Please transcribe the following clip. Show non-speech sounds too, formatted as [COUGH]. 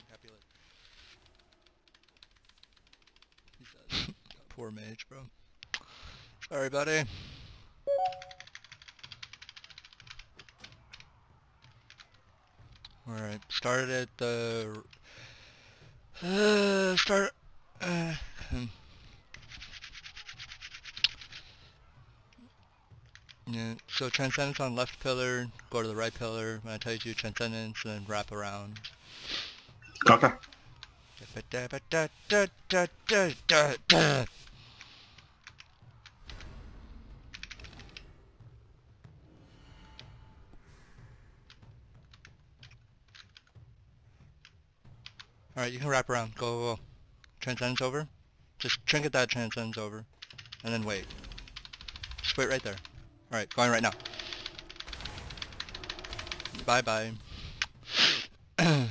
Capulet. He says, [LAUGHS] poor mage, bro. Sorry, buddy. Alright, started at the... Uh, start... Uh, hmm. yeah, so Transcendence on left pillar, go to the right pillar, when I tell you to Transcendence, and then wrap around. Okay. Alright, you can wrap around. Go, go, go. Transcends over. Just trinket that transcends over. And then wait. Just wait right there. Alright, going right now. Bye-bye. [CLEARS THROAT]